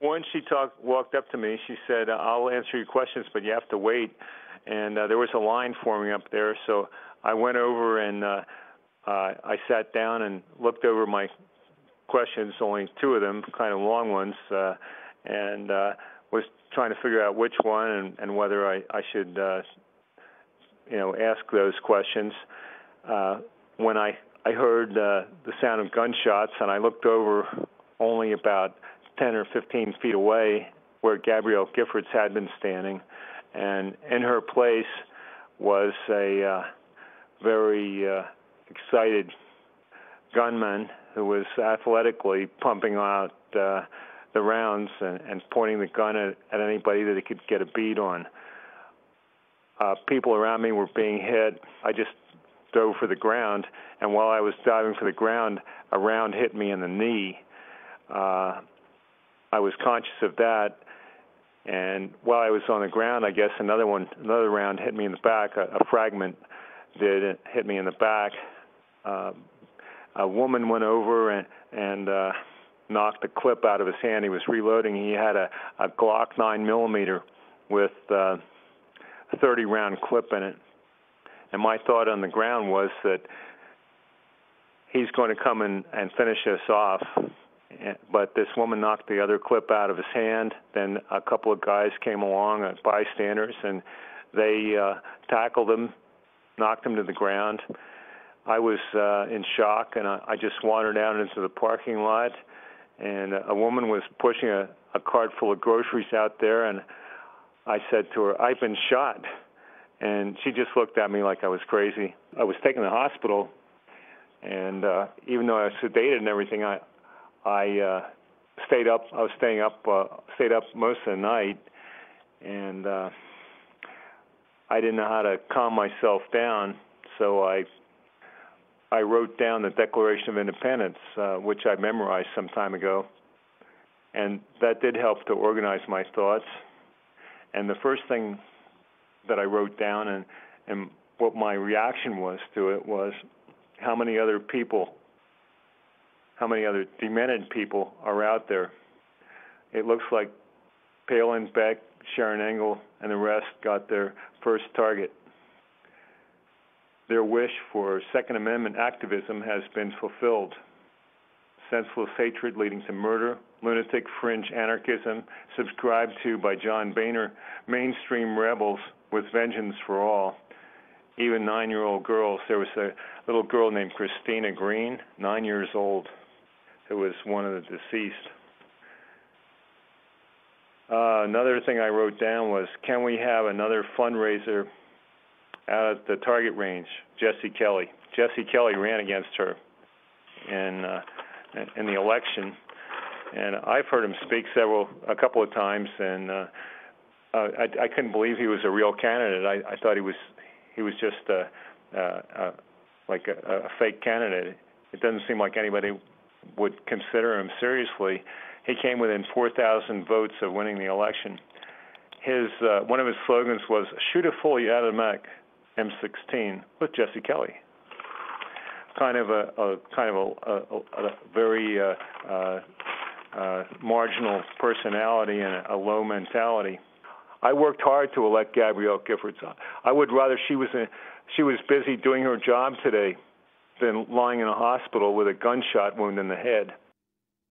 Once she talked, walked up to me. She said, "I'll answer your questions, but you have to wait." And uh, there was a line forming up there, so I went over and uh, uh, I sat down and looked over my questions, only two of them, kind of long ones, uh, and uh, was trying to figure out which one and, and whether I, I should, uh, you know, ask those questions. Uh, when I I heard uh, the sound of gunshots, and I looked over only about 10 or 15 feet away where Gabrielle Giffords had been standing, and in her place was a uh, very uh, excited gunman who was athletically pumping out uh, the rounds and, and pointing the gun at, at anybody that he could get a bead on. Uh, people around me were being hit. I just dove for the ground, and while I was diving for the ground, a round hit me in the knee. Uh, I was conscious of that, and while I was on the ground, I guess another one, another round hit me in the back. A, a fragment did hit me in the back. Uh, a woman went over and and uh, knocked a clip out of his hand. He was reloading. He had a, a Glock 9 millimeter with uh, 30 round clip in it. And my thought on the ground was that he's going to come and, and finish us off. But this woman knocked the other clip out of his hand. Then a couple of guys came along, uh, bystanders, and they uh, tackled him, knocked him to the ground. I was uh, in shock, and I, I just wandered out into the parking lot. And a woman was pushing a, a cart full of groceries out there, and I said to her, "I've been shot." and she just looked at me like I was crazy. I was taken to the hospital, and uh, even though I was sedated and everything, I I uh, stayed up. I was staying up, uh, stayed up most of the night, and uh, I didn't know how to calm myself down. So I I wrote down the Declaration of Independence, uh, which I memorized some time ago, and that did help to organize my thoughts. And the first thing that I wrote down and and what my reaction was to it was how many other people how many other demented people are out there. It looks like Palin, Beck, Sharron Angle, and the rest got their first target. Their wish for Second Amendment activism has been fulfilled. Senseless hatred leading to murder, lunatic fringe anarchism, subscribed to by John Boehner, mainstream rebels with vengeance for all. Even nine year old girls. There was a little girl named Christina Green, nine years old, who was one of the deceased. Uh, another thing I wrote down was can we have another fundraiser out at the target range? Jesse Kelly. Jesse Kelly ran against her in uh, in the election, and I've heard him speak several a couple of times, and uh, uh, I, I couldn't believe he was a real candidate. I, I thought he was he was just uh, uh, uh, like a, a fake candidate. It doesn't seem like anybody would consider him seriously. He came within 4,000 votes of winning the election. His uh, one of his slogans was "Shoot a fully automatic M16 with Jesse Kelly." Kind of a, a kind of a, a, a very uh, uh, uh, marginal personality and a, low mentality. I worked hard to elect Gabrielle Giffords. I would rather she was in, she was busy doing her job today than lying in a hospital with a gunshot wound in the head.